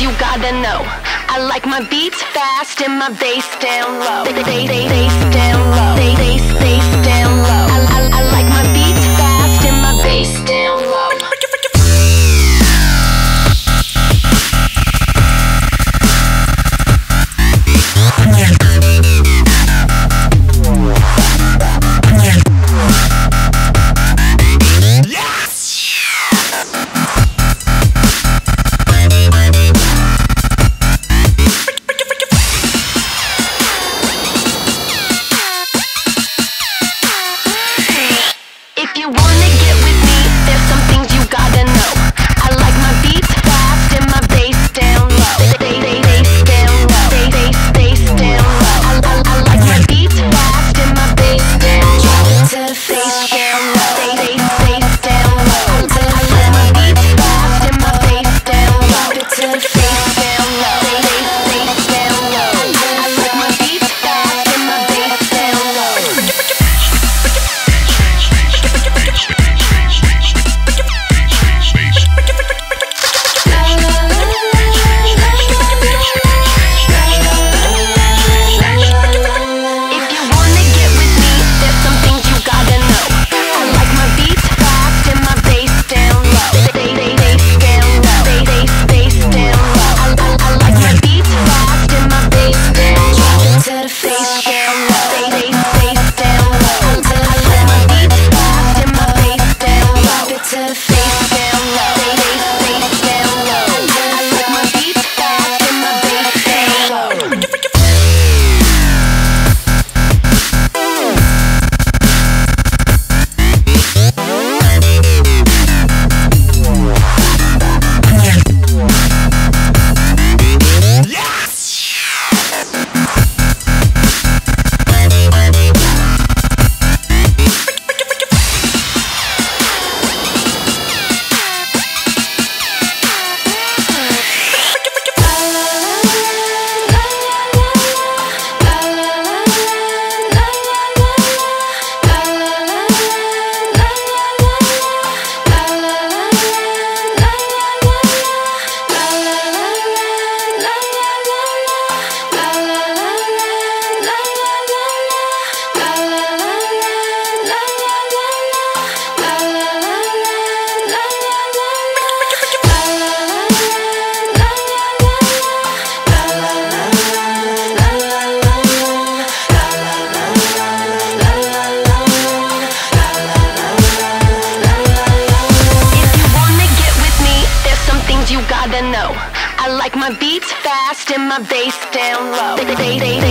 you gotta know. I like my beats fast and my bass down low. Bass, bass, bass down low. Bass, bass, bass. If you wanna get with me, there's some things you gotta know. and. I like my beats fast and my bass down low. They, they, they,